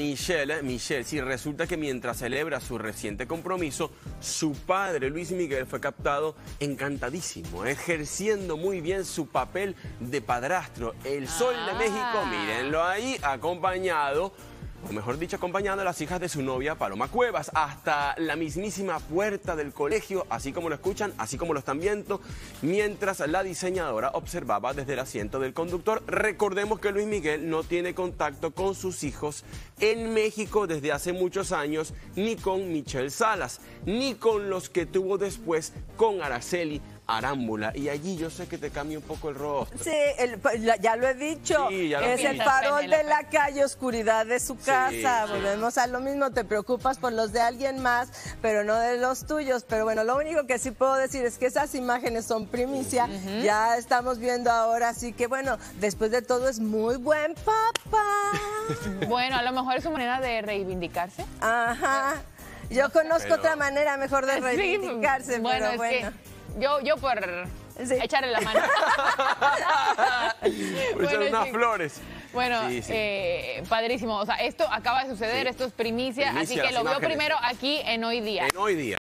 Michelle, Michelle, sí, resulta que mientras celebra su reciente compromiso, su padre Luis Miguel fue captado encantadísimo, ejerciendo muy bien su papel de padrastro. El Sol de México, mírenlo ahí, acompañado o mejor dicho, acompañando a las hijas de su novia Paloma Cuevas hasta la mismísima puerta del colegio, así como lo escuchan, así como lo están viendo, mientras la diseñadora observaba desde el asiento del conductor. Recordemos que Luis Miguel no tiene contacto con sus hijos en México desde hace muchos años, ni con Michelle Salas, ni con los que tuvo después con Araceli Arámbula. Y allí yo sé que te cambia un poco el rostro. Sí, ya lo he dicho. es el farol de la calle, oscuridad de su casa. Volvemos a lo mismo, te preocupas por los de alguien más, pero no de los tuyos. Pero bueno, lo único que sí puedo decir es que esas imágenes son primicia. Ya estamos viendo ahora, así que bueno, después de todo es muy buen papá. bueno, a lo mejor es su manera de reivindicarse. Ajá. Yo conozco otra manera mejor de reivindicarse, bueno, pero bueno. Yo, yo por echarle la mano. bueno, unas flores. Bueno, Eh, padrísimo. O sea, esto acaba de suceder, esto es primicia, así que lo veo primero aquí en Hoy Día. En Hoy Día.